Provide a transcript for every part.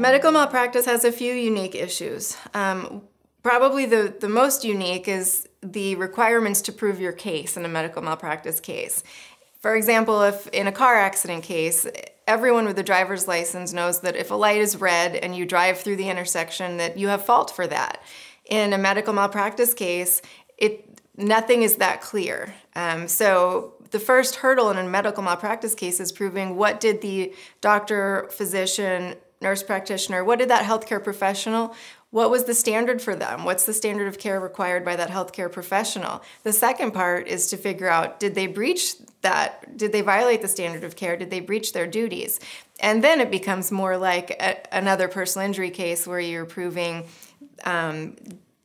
Medical malpractice has a few unique issues. Um, probably the, the most unique is the requirements to prove your case in a medical malpractice case. For example, if in a car accident case, everyone with a driver's license knows that if a light is red and you drive through the intersection that you have fault for that. In a medical malpractice case, it nothing is that clear. Um, so the first hurdle in a medical malpractice case is proving what did the doctor, physician, nurse practitioner, what did that healthcare professional, what was the standard for them? What's the standard of care required by that healthcare professional? The second part is to figure out did they breach that? Did they violate the standard of care? Did they breach their duties? And then it becomes more like a, another personal injury case where you're proving um,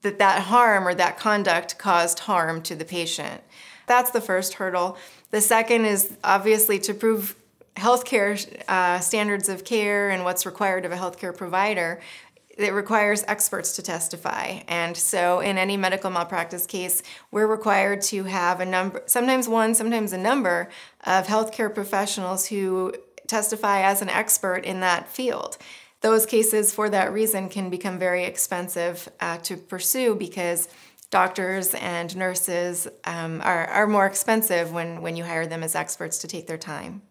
that that harm or that conduct caused harm to the patient. That's the first hurdle. The second is obviously to prove healthcare uh, standards of care and what's required of a healthcare provider. It requires experts to testify. And so, in any medical malpractice case, we're required to have a number, sometimes one, sometimes a number, of healthcare professionals who testify as an expert in that field. Those cases, for that reason, can become very expensive uh, to pursue because doctors and nurses um, are, are more expensive when, when you hire them as experts to take their time.